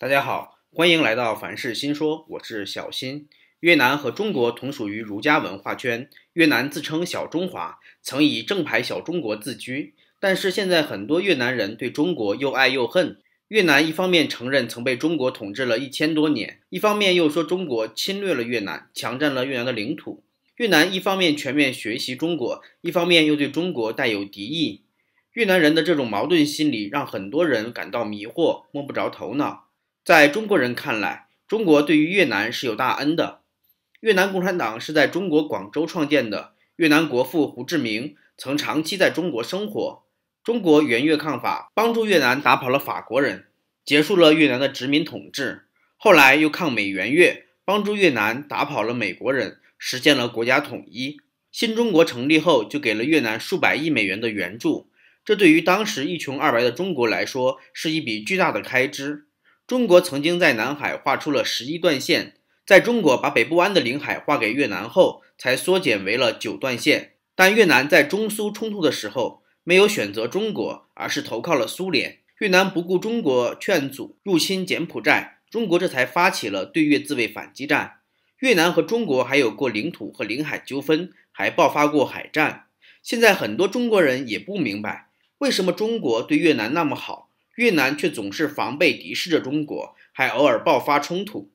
大家好，欢迎来到凡事新说，我是小新。越南和中国同属于儒家文化圈，越南自称小中华，曾以正牌小中国自居。但是现在很多越南人对中国又爱又恨。越南一方面承认曾被中国统治了一千多年，一方面又说中国侵略了越南，强占了越南的领土。越南一方面全面学习中国，一方面又对中国带有敌意。越南人的这种矛盾心理让很多人感到迷惑，摸不着头脑。在中国人看来，中国对于越南是有大恩的。越南共产党是在中国广州创建的，越南国父胡志明曾长期在中国生活。中国援越抗法，帮助越南打跑了法国人，结束了越南的殖民统治。后来又抗美援越，帮助越南打跑了美国人，实现了国家统一。新中国成立后，就给了越南数百亿美元的援助，这对于当时一穷二白的中国来说，是一笔巨大的开支。中国曾经在南海画出了十一段线，在中国把北部湾的领海划给越南后，才缩减为了九段线。但越南在中苏冲突的时候，没有选择中国，而是投靠了苏联。越南不顾中国劝阻，入侵柬埔寨，中国这才发起了对越自卫反击战。越南和中国还有过领土和领海纠纷，还爆发过海战。现在很多中国人也不明白，为什么中国对越南那么好。越南却总是防备敌视着中国，还偶尔爆发冲突。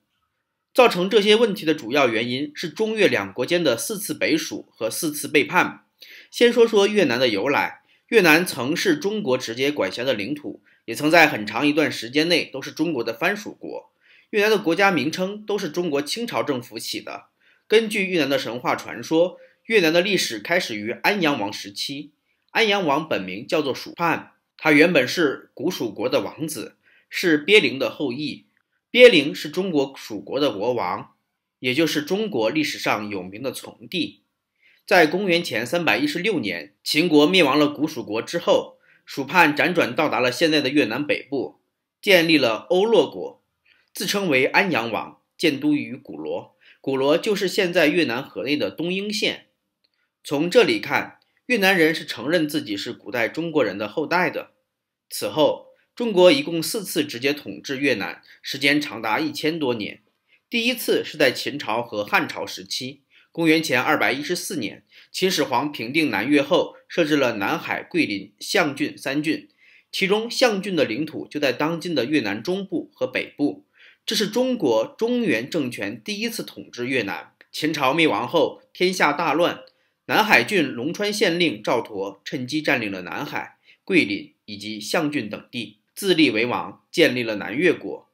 造成这些问题的主要原因是中越两国间的四次北属和四次背叛。先说说越南的由来，越南曾是中国直接管辖的领土，也曾在很长一段时间内都是中国的藩属国。越南的国家名称都是中国清朝政府起的。根据越南的神话传说，越南的历史开始于安阳王时期。安阳王本名叫做蜀叛。他原本是古蜀国的王子，是鳖灵的后裔。鳖灵是中国蜀国的国王，也就是中国历史上有名的从帝。在公元前三百一十六年，秦国灭亡了古蜀国之后，蜀叛辗转到达了现在的越南北部，建立了欧洛国，自称为安阳王，建都于古罗。古罗就是现在越南河内的东英县。从这里看。越南人是承认自己是古代中国人的后代的。此后，中国一共四次直接统治越南，时间长达一千多年。第一次是在秦朝和汉朝时期，公元前二百一十四年，秦始皇平定南越后，设置了南海、桂林、象郡三郡，其中象郡的领土就在当今的越南中部和北部。这是中国中原政权第一次统治越南。秦朝灭亡后，天下大乱。南海郡龙川县令赵佗趁机占领了南海、桂林以及象郡等地，自立为王，建立了南越国。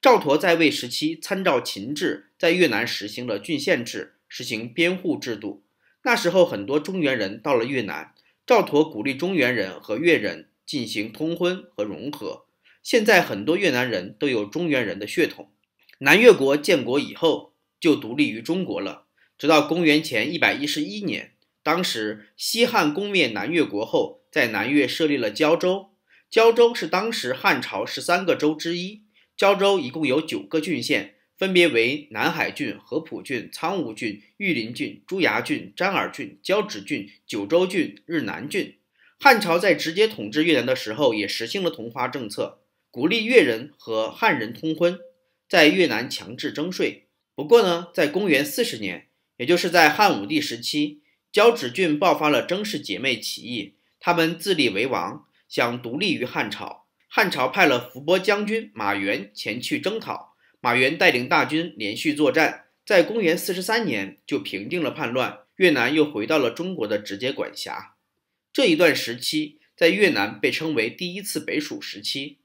赵佗在位时期，参照秦制，在越南实行了郡县制，实行编户制度。那时候，很多中原人到了越南，赵佗鼓励中原人和越人进行通婚和融合。现在，很多越南人都有中原人的血统。南越国建国以后，就独立于中国了。直到公元前一百一十一年，当时西汉攻灭南越国后，在南越设立了胶州。胶州是当时汉朝十三个州之一。胶州一共有九个郡县，分别为南海郡、合浦郡、苍梧郡、玉林郡、朱崖郡、詹耳郡、交趾郡、九州郡、日南郡。汉朝在直接统治越南的时候，也实行了同化政策，鼓励越人和汉人通婚，在越南强制征税。不过呢，在公元四十年。也就是在汉武帝时期，交趾郡爆发了征氏姐妹起义，他们自立为王，想独立于汉朝。汉朝派了伏波将军马援前去征讨，马援带领大军连续作战，在公元四十三年就平定了叛乱，越南又回到了中国的直接管辖。这一段时期在越南被称为第一次北属时期，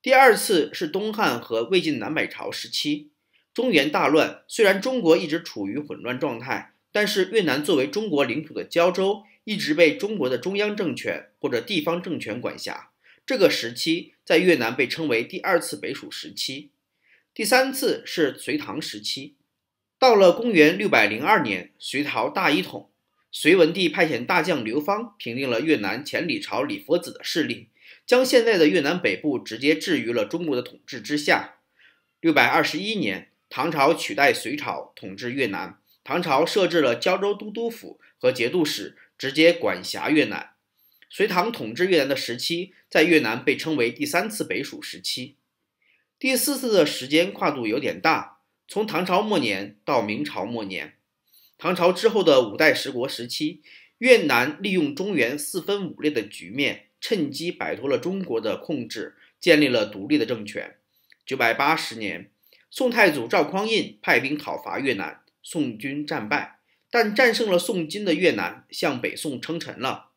第二次是东汉和魏晋南北朝时期。中原大乱，虽然中国一直处于混乱状态，但是越南作为中国领土的胶州，一直被中国的中央政权或者地方政权管辖。这个时期在越南被称为第二次北属时期。第三次是隋唐时期。到了公元六百零二年，隋朝大一统，隋文帝派遣大将刘芳平定了越南前李朝李佛子的势力，将现在的越南北部直接置于了中国的统治之下。六百二十一年。唐朝取代隋朝统治越南，唐朝设置了胶州都督府和节度使，直接管辖越南。隋唐统治越南的时期，在越南被称为第三次北属时期。第四次的时间跨度有点大，从唐朝末年到明朝末年。唐朝之后的五代十国时期，越南利用中原四分五裂的局面，趁机摆脱了中国的控制，建立了独立的政权。九百八十年，宋太祖赵匡胤派兵讨伐越南，宋军战败，但战胜了宋金的越南向北宋称臣了。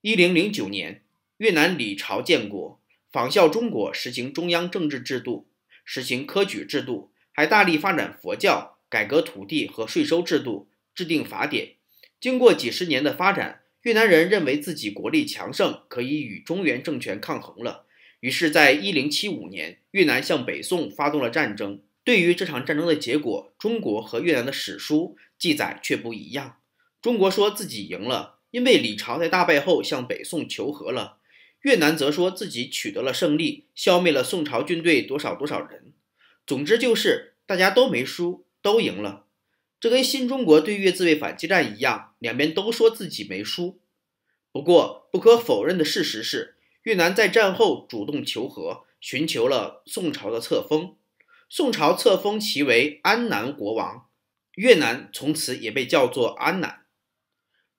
一零零九年，越南李朝建国。仿效中国实行中央政治制度，实行科举制度，还大力发展佛教，改革土地和税收制度，制定法典。经过几十年的发展，越南人认为自己国力强盛，可以与中原政权抗衡了。于是，在一零七五年，越南向北宋发动了战争。对于这场战争的结果，中国和越南的史书记载却不一样。中国说自己赢了，因为李朝在大败后向北宋求和了。越南则说自己取得了胜利，消灭了宋朝军队多少多少人。总之就是大家都没输，都赢了。这跟新中国对越自卫反击战一样，两边都说自己没输。不过不可否认的事实是，越南在战后主动求和，寻求了宋朝的册封。宋朝册封其为安南国王，越南从此也被叫做安南。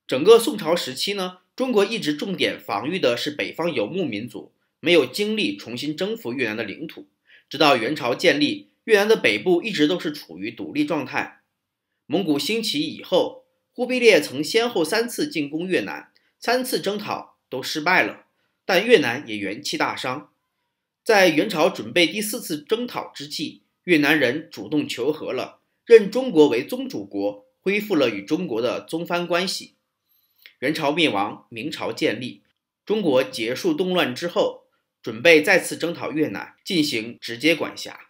整个宋朝时期呢？中国一直重点防御的是北方游牧民族，没有精力重新征服越南的领土。直到元朝建立，越南的北部一直都是处于独立状态。蒙古兴起以后，忽必烈曾先后三次进攻越南，三次征讨都失败了，但越南也元气大伤。在元朝准备第四次征讨之际，越南人主动求和了，认中国为宗主国，恢复了与中国的宗藩关系。元朝灭亡，明朝建立，中国结束动乱之后，准备再次征讨越南，进行直接管辖。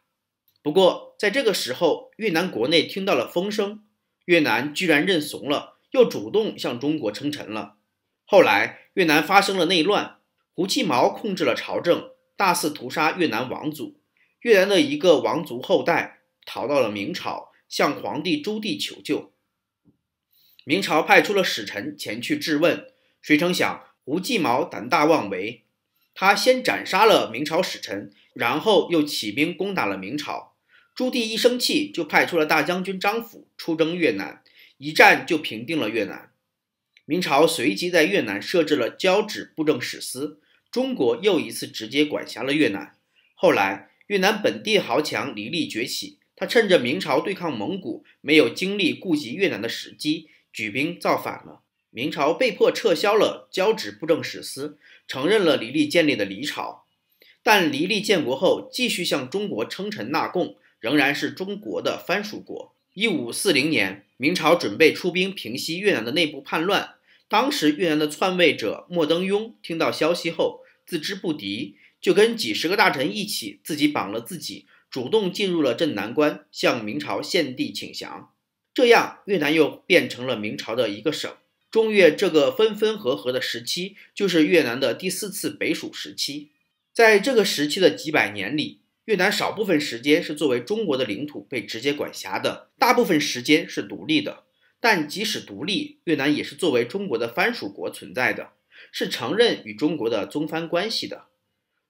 不过，在这个时候，越南国内听到了风声，越南居然认怂了，又主动向中国称臣了。后来，越南发生了内乱，胡继毛控制了朝政，大肆屠杀越南王族。越南的一个王族后代逃到了明朝，向皇帝朱棣求救。明朝派出了使臣前去质问，谁成想胡继毛胆大妄为，他先斩杀了明朝使臣，然后又起兵攻打了明朝。朱棣一生气，就派出了大将军张辅出征越南，一战就平定了越南。明朝随即在越南设置了交趾布政使司，中国又一次直接管辖了越南。后来，越南本地豪强黎利崛起，他趁着明朝对抗蒙古没有精力顾及越南的时机。举兵造反了，明朝被迫撤销了交趾布政使司，承认了黎利建立的黎朝。但黎利建国后，继续向中国称臣纳贡，仍然是中国的藩属国。一五四零年，明朝准备出兵平息越南的内部叛乱。当时越南的篡位者莫登庸听到消息后，自知不敌，就跟几十个大臣一起，自己绑了自己，主动进入了镇南关，向明朝献帝请降。这样，越南又变成了明朝的一个省。中越这个分分合合的时期，就是越南的第四次北属时期。在这个时期的几百年里，越南少部分时间是作为中国的领土被直接管辖的，大部分时间是独立的。但即使独立，越南也是作为中国的藩属国存在的，是承认与中国的宗藩关系的。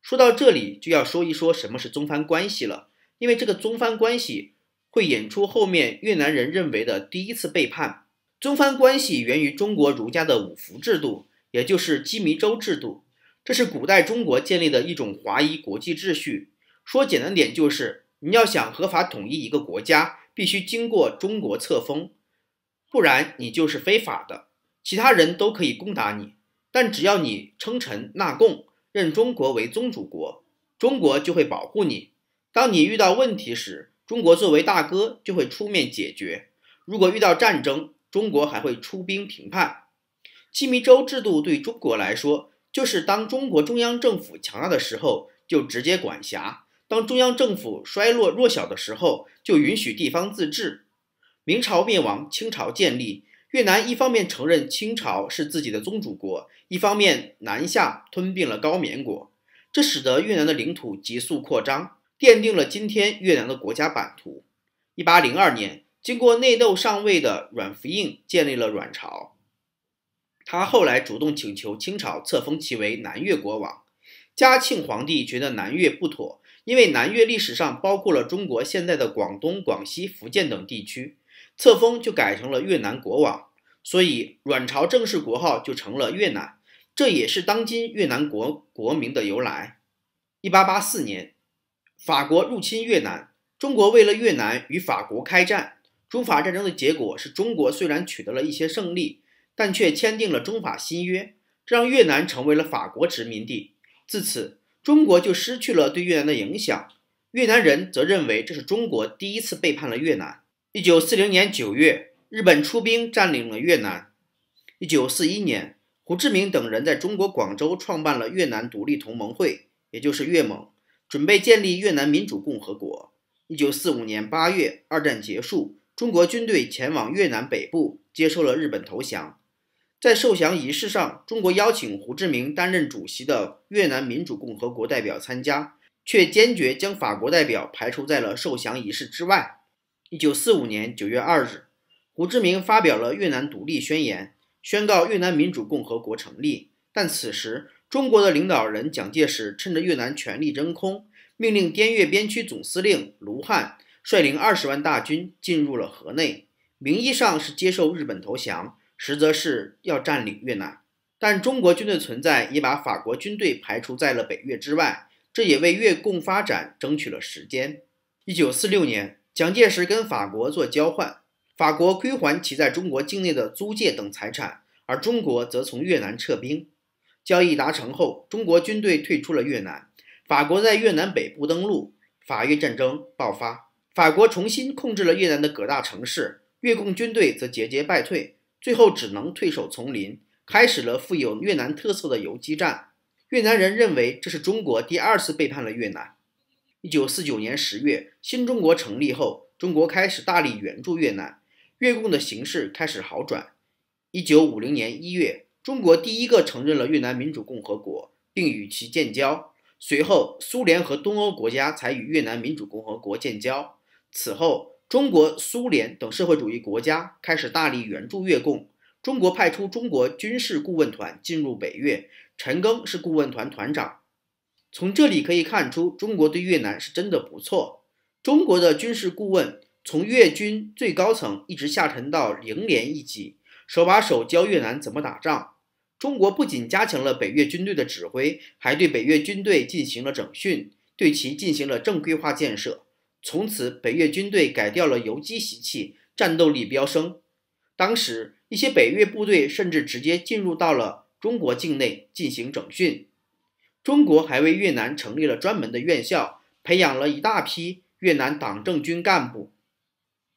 说到这里，就要说一说什么是宗藩关系了，因为这个宗藩关系。会演出后面越南人认为的第一次背叛。宗藩关系源于中国儒家的五福制度，也就是羁縻州制度。这是古代中国建立的一种华夷国际秩序。说简单点，就是你要想合法统一一个国家，必须经过中国册封，不然你就是非法的。其他人都可以攻打你，但只要你称臣纳贡，认中国为宗主国，中国就会保护你。当你遇到问题时，中国作为大哥就会出面解决，如果遇到战争，中国还会出兵平叛。羁縻州制度对中国来说，就是当中国中央政府强大的时候，就直接管辖；当中央政府衰落弱小的时候，就允许地方自治。明朝灭亡，清朝建立，越南一方面承认清朝是自己的宗主国，一方面南下吞并了高棉国，这使得越南的领土急速扩张。奠定了今天越南的国家版图。一八零二年，经过内斗上位的阮福映建立了阮朝。他后来主动请求清朝册封其为南越国王。嘉庆皇帝觉得南越不妥，因为南越历史上包括了中国现在的广东、广西、福建等地区，册封就改成了越南国王，所以阮朝正式国号就成了越南，这也是当今越南国国名的由来。一八八四年，法国入侵越南，中国为了越南与法国开战。中法战争的结果是中国虽然取得了一些胜利，但却签订了中法新约，这让越南成为了法国殖民地。自此，中国就失去了对越南的影响。越南人则认为这是中国第一次背叛了越南。一九四零年九月，日本出兵占领了越南。一九四一年，胡志明等人在中国广州创办了越南独立同盟会。也就是越盟准备建立越南民主共和国。一九四五年八月，二战结束，中国军队前往越南北部，接受了日本投降。在受降仪式上，中国邀请胡志明担任主席的越南民主共和国代表参加，却坚决将法国代表排除在了受降仪式之外。一九四五年九月二日，胡志明发表了越南独立宣言，宣告越南民主共和国成立。但此时，中国的领导人蒋介石趁着越南权力真空，命令滇越边区总司令卢汉率领二十万大军进入了河内，名义上是接受日本投降，实则是要占领越南。但中国军队存在也把法国军队排除在了北越之外，这也为越共发展争取了时间。一九四六年，蒋介石跟法国做交换，法国归还其在中国境内的租界等财产，而中国则从越南撤兵。交易达成后，中国军队退出了越南，法国在越南北部登陆，法越战争爆发，法国重新控制了越南的各大城市，越共军队则节节败退，最后只能退守丛林，开始了富有越南特色的游击战。越南人认为这是中国第二次背叛了越南。一九四九年十月，新中国成立后，中国开始大力援助越南，越共的形势开始好转。一九五零年一月。中国第一个承认了越南民主共和国，并与其建交。随后，苏联和东欧国家才与越南民主共和国建交。此后，中国、苏联等社会主义国家开始大力援助越共。中国派出中国军事顾问团进入北越，陈赓是顾问团团长。从这里可以看出，中国对越南是真的不错。中国的军事顾问从越军最高层一直下沉到营连一级，手把手教越南怎么打仗。中国不仅加强了北越军队的指挥，还对北越军队进行了整训，对其进行了正规化建设。从此，北越军队改掉了游击习气，战斗力飙升。当时，一些北越部队甚至直接进入到了中国境内进行整训。中国还为越南成立了专门的院校，培养了一大批越南党政军干部。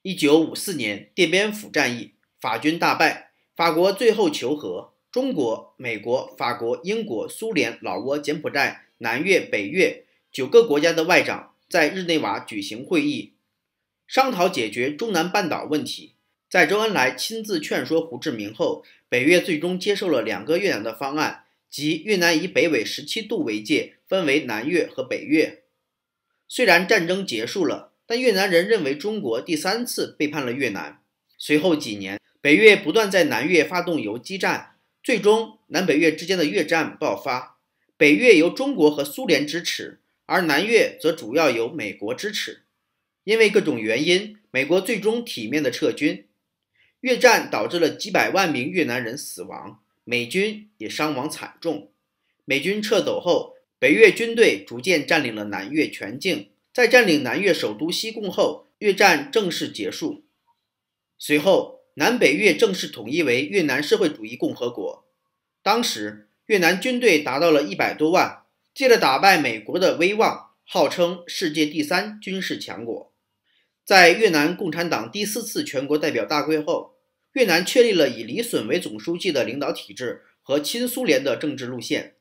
一九五四年，奠边府战役，法军大败，法国最后求和。中国、美国、法国、英国、苏联、老挝、柬埔寨、南越、北越九个国家的外长在日内瓦举行会议，商讨解决中南半岛问题。在周恩来亲自劝说胡志明后，北越最终接受了两个越南的方案，即越南以北纬十七度为界，分为南越和北越。虽然战争结束了，但越南人认为中国第三次背叛了越南。随后几年，北越不断在南越发动游击战。最终，南北越之间的越战爆发，北越由中国和苏联支持，而南越则主要由美国支持。因为各种原因，美国最终体面的撤军。越战导致了几百万名越南人死亡，美军也伤亡惨重。美军撤走后，北越军队逐渐占领了南越全境。在占领南越首都西贡后，越战正式结束。随后。南北越正式统一为越南社会主义共和国。当时越南军队达到了一百多万，借着打败美国的威望，号称世界第三军事强国。在越南共产党第四次全国代表大会后，越南确立了以李隼为总书记的领导体制和亲苏联的政治路线。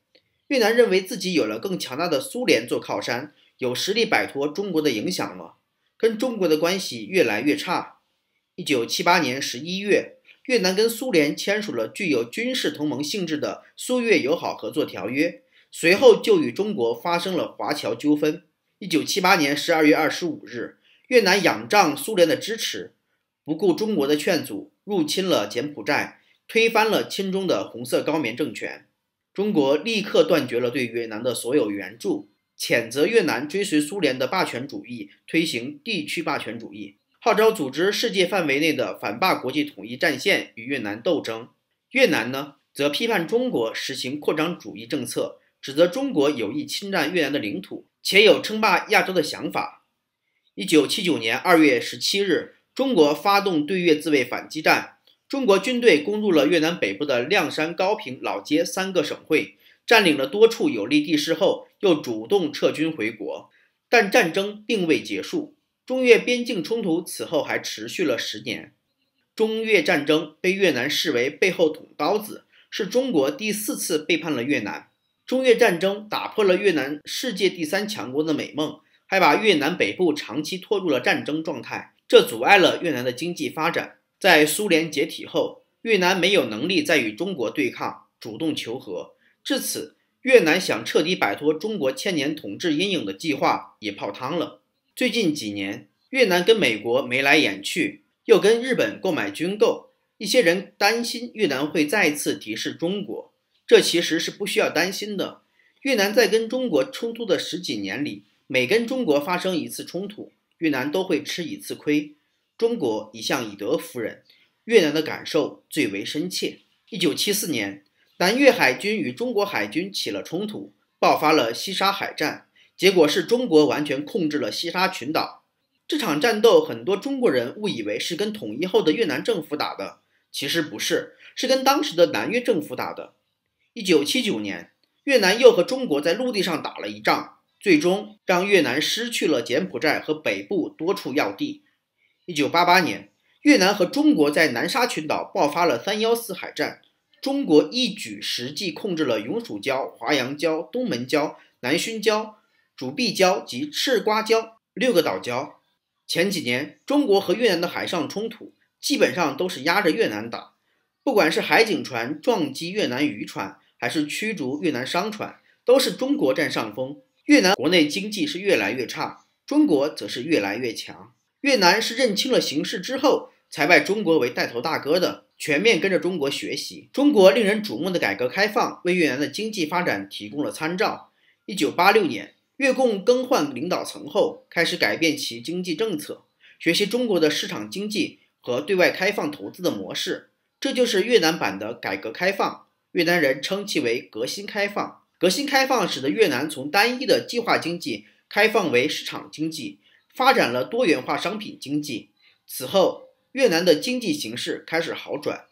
越南认为自己有了更强大的苏联做靠山，有实力摆脱中国的影响了，跟中国的关系越来越差。一九七八年十一月，越南跟苏联签署了具有军事同盟性质的苏越友好合作条约，随后就与中国发生了华侨纠纷。一九七八年十二月二十五日，越南仰仗苏联的支持，不顾中国的劝阻，入侵了柬埔寨，推翻了亲中的红色高棉政权。中国立刻断绝了对越南的所有援助。谴责越南追随苏联的霸权主义，推行地区霸权主义，号召组织世界范围内的反霸国际统一战线与越南斗争。越南呢，则批判中国实行扩张主义政策，指责中国有意侵占越南的领土，且有称霸亚洲的想法。一九七九年二月十七日，中国发动对越自卫反击战。中国军队攻入了越南北部的谅山、高平、老街三个省会，占领了多处有利地势后，又主动撤军回国。但战争并未结束，中越边境冲突此后还持续了十年。中越战争被越南视为背后捅刀子，是中国第四次背叛了越南。中越战争打破了越南世界第三强国的美梦，还把越南北部长期拖入了战争状态，这阻碍了越南的经济发展。在苏联解体后，越南没有能力再与中国对抗，主动求和。至此，越南想彻底摆脱中国千年统治阴影的计划也泡汤了。最近几年，越南跟美国眉来眼去，又跟日本购买军购。一些人担心越南会再次敌视中国，这其实是不需要担心的。越南在跟中国冲突的十几年里，每跟中国发生一次冲突，越南都会吃一次亏。中国一向以德服人，越南的感受最为深切。一九七四年，南越海军与中国海军起了冲突，爆发了西沙海战，结果是中国完全控制了西沙群岛。这场战斗，很多中国人误以为是跟统一后的越南政府打的，其实不是，是跟当时的南越政府打的。一九七九年，越南又和中国在陆地上打了一仗，最终让越南失去了柬埔寨和北部多处要地。一九八八年，越南和中国在南沙群岛爆发了三幺四海战，中国一举实际控制了永暑礁、华阳礁、东门礁、南薰礁、主碧礁及赤瓜礁六个岛礁。前几年，中国和越南的海上冲突基本上都是压着越南打，不管是海警船撞击越南渔船，还是驱逐越南商船，都是中国占上风。越南国内经济是越来越差，中国则是越来越强。越南是认清了形势之后，才拜中国为带头大哥的，全面跟着中国学习。中国令人瞩目的改革开放，为越南的经济发展提供了参照。一九八六年，越共更换领导层后，开始改变其经济政策，学习中国的市场经济和对外开放投资的模式，这就是越南版的改革开放。越南人称其为革新开放。革新开放使得越南从单一的计划经济开放为市场经济。发展了多元化商品经济。此后，越南的经济形势开始好转。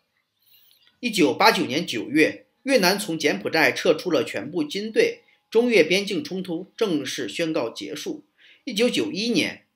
一九八九年九月，越南从柬埔寨撤出了全部军队，中越边境冲突正式宣告结束。一九九一年，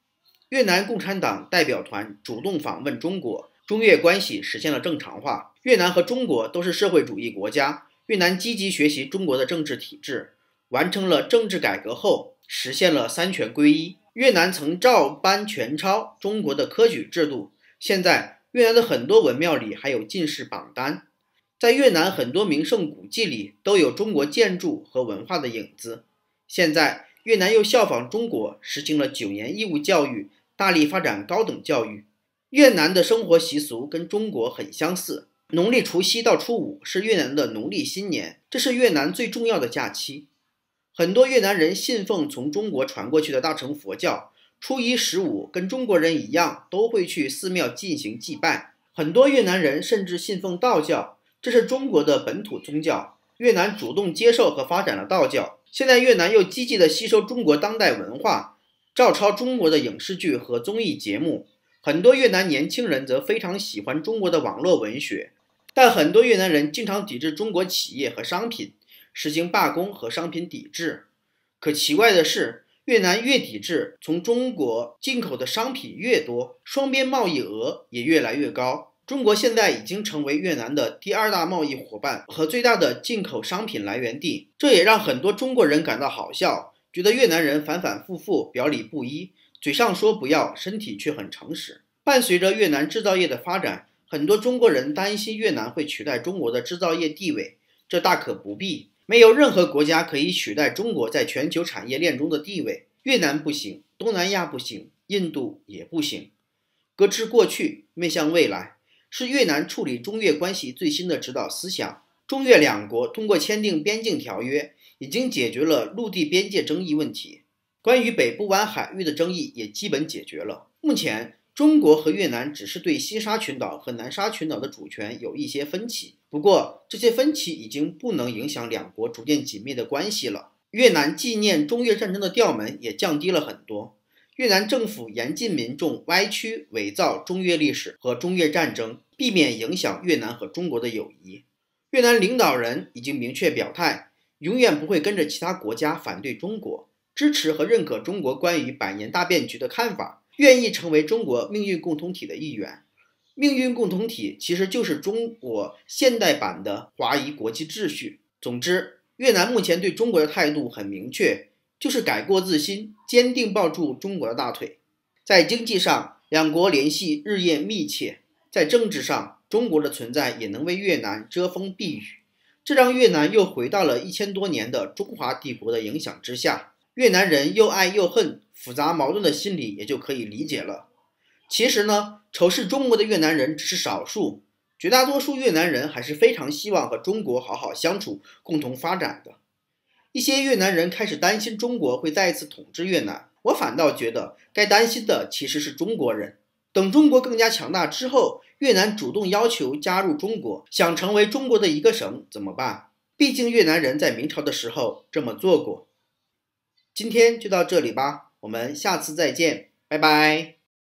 越南共产党代表团主动访问中国，中越关系实现了正常化。越南和中国都是社会主义国家，越南积极学习中国的政治体制，完成了政治改革后，实现了三权归一。越南曾照搬全抄中国的科举制度，现在越南的很多文庙里还有进士榜单，在越南很多名胜古迹里都有中国建筑和文化的影子。现在越南又效仿中国实行了九年义务教育，大力发展高等教育。越南的生活习俗跟中国很相似，农历除夕到初五是越南的农历新年，这是越南最重要的假期。很多越南人信奉从中国传过去的大乘佛教，初一十五跟中国人一样，都会去寺庙进行祭拜。很多越南人甚至信奉道教，这是中国的本土宗教。越南主动接受和发展了道教，现在越南又积极地吸收中国当代文化，照抄中国的影视剧和综艺节目。很多越南年轻人则非常喜欢中国的网络文学，但很多越南人经常抵制中国企业和商品。实行罢工和商品抵制，可奇怪的是，越南越抵制从中国进口的商品越多，双边贸易额也越来越高。中国现在已经成为越南的第二大贸易伙伴和最大的进口商品来源地，这也让很多中国人感到好笑，觉得越南人反反复复，表里不一，嘴上说不要，身体却很诚实。伴随着越南制造业的发展，很多中国人担心越南会取代中国的制造业地位，这大可不必。没有任何国家可以取代中国在全球产业链中的地位。越南不行，东南亚不行，印度也不行。搁置过去，面向未来，是越南处理中越关系最新的指导思想。中越两国通过签订边境条约，已经解决了陆地边界争议问题。关于北部湾海域的争议也基本解决了。目前，中国和越南只是对西沙群岛和南沙群岛的主权有一些分歧，不过这些分歧已经不能影响两国逐渐紧密的关系了。越南纪念中越战争的调门也降低了很多。越南政府严禁民众歪曲、伪造中越历史和中越战争，避免影响越南和中国的友谊。越南领导人已经明确表态，永远不会跟着其他国家反对中国。支持和认可中国关于百年大变局的看法，愿意成为中国命运共同体的一员。命运共同体其实就是中国现代版的华夷国际秩序。总之，越南目前对中国的态度很明确，就是改过自新，坚定抱住中国的大腿。在经济上，两国联系日益密切；在政治上，中国的存在也能为越南遮风避雨，这让越南又回到了一千多年的中华帝国的影响之下。越南人又爱又恨，复杂矛盾的心理也就可以理解了。其实呢，仇视中国的越南人只是少数，绝大多数越南人还是非常希望和中国好好相处、共同发展的。一些越南人开始担心中国会再一次统治越南，我反倒觉得该担心的其实是中国人。等中国更加强大之后，越南主动要求加入中国，想成为中国的一个省，怎么办？毕竟越南人在明朝的时候这么做过。今天就到这里吧，我们下次再见，拜拜。